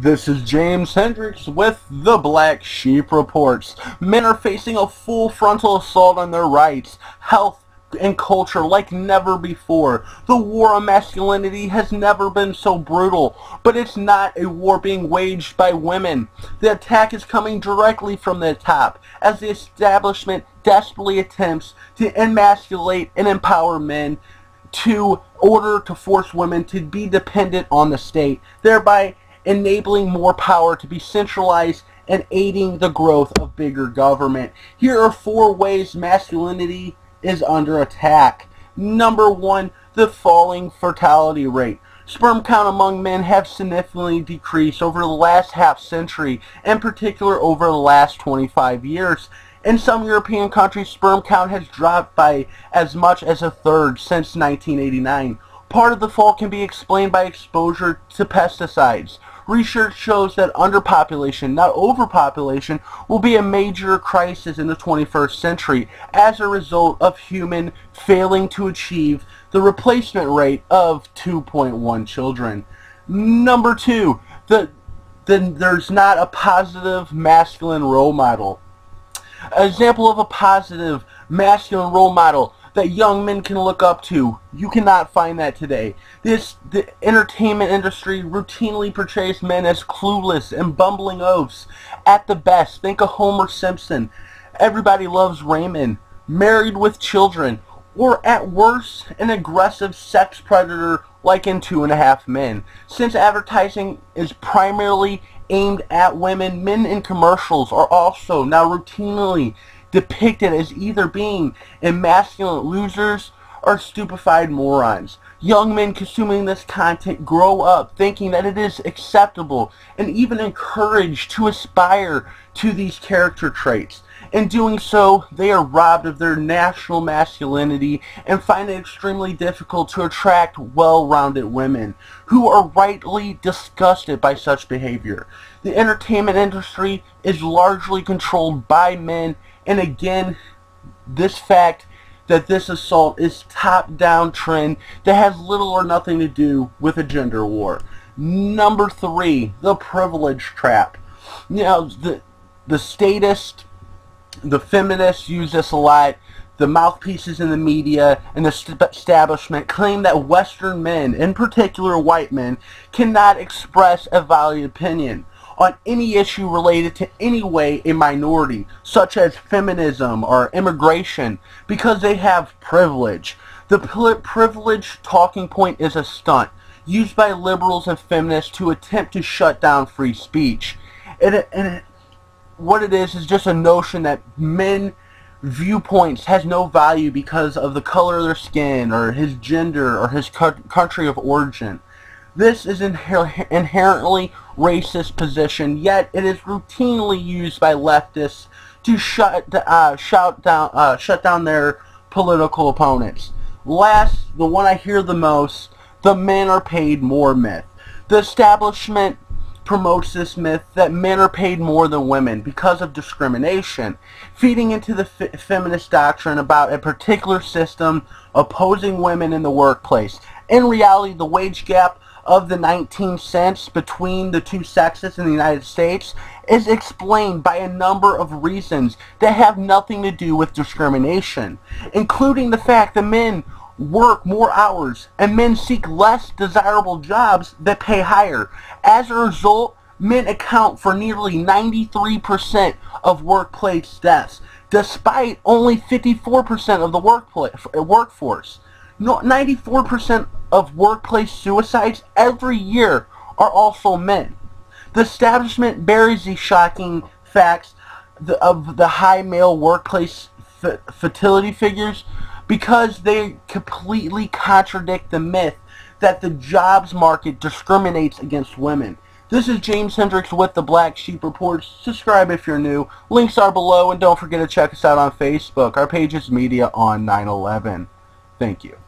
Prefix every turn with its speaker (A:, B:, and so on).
A: This is James Hendricks with the Black Sheep Reports. Men are facing a full frontal assault on their rights, health, and culture like never before. The war on masculinity has never been so brutal, but it's not a war being waged by women. The attack is coming directly from the top, as the establishment desperately attempts to emasculate and empower men to order to force women to be dependent on the state, thereby enabling more power to be centralized and aiding the growth of bigger government. Here are four ways masculinity is under attack. Number one, the falling fertility rate. Sperm count among men have significantly decreased over the last half century, in particular over the last 25 years. In some European countries, sperm count has dropped by as much as a third since 1989. Part of the fall can be explained by exposure to pesticides. Research shows that underpopulation, not overpopulation, will be a major crisis in the 21st century as a result of human failing to achieve the replacement rate of 2.1 children. Number two, the, then there's not a positive masculine role model. An example of a positive masculine role model that young men can look up to. You cannot find that today. This the entertainment industry routinely portrays men as clueless and bumbling oafs. At the best, think of Homer Simpson. Everybody loves Raymond, married with children, or at worst, an aggressive sex predator like in Two and a Half Men. Since advertising is primarily aimed at women, men in commercials are also now routinely depicted as either being emasculate losers or stupefied morons. Young men consuming this content grow up thinking that it is acceptable and even encouraged to aspire to these character traits. In doing so, they are robbed of their national masculinity and find it extremely difficult to attract well-rounded women who are rightly disgusted by such behavior. The entertainment industry is largely controlled by men and again, this fact that this assault is top-down trend that has little or nothing to do with a gender war. Number three, the privilege trap. You know, the, the statist the feminists use this a lot. The mouthpieces in the media and the establishment claim that Western men, in particular white men, cannot express a valid opinion on any issue related to any way a minority, such as feminism or immigration, because they have privilege. The privilege talking point is a stunt used by liberals and feminists to attempt to shut down free speech. And, and what it is is just a notion that men viewpoints has no value because of the color of their skin or his gender or his country of origin. This is an inher inherently racist position, yet it is routinely used by leftists to shut uh, shout down uh, shut down their political opponents. Last, the one I hear the most, the men are paid more myth. The establishment promotes this myth that men are paid more than women because of discrimination, feeding into the feminist doctrine about a particular system opposing women in the workplace. In reality, the wage gap of the 19 cents between the two sexes in the United States is explained by a number of reasons that have nothing to do with discrimination, including the fact that men work more hours and men seek less desirable jobs that pay higher. As a result, men account for nearly 93% of workplace deaths, despite only 54% of the workplace, workforce. 94% of workplace suicides every year are also men. The establishment buries these shocking facts of the high male workplace fertility figures because they completely contradict the myth that the jobs market discriminates against women. This is James Hendricks with the Black Sheep Reports. Subscribe if you're new. Links are below, and don't forget to check us out on Facebook. Our page is Media on 911. Thank you.